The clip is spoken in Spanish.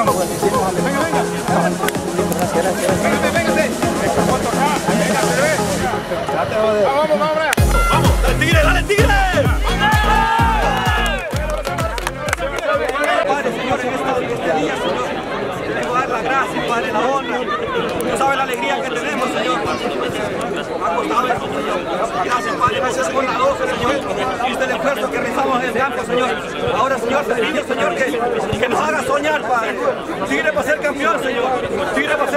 posición. Venga, venga. Vamos, vamos, vamos. Vamos, dale tigre, dale tigre. Padre, Señor, en este día, Señor, te voy dar las gracias, Padre, la honra. No sabes la alegría que tenemos, Señor. Ha costado esto, Señor. Gracias, Padre, gracias por la doce, Señor. Y usted el esfuerzo que rezamos en el campo, Señor. Señor, Señor, que, que nos haga soñar, Padre. Tigre para ser campeón, Señor. Tigre para